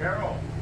Carol.